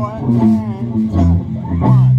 four and uh, mm. one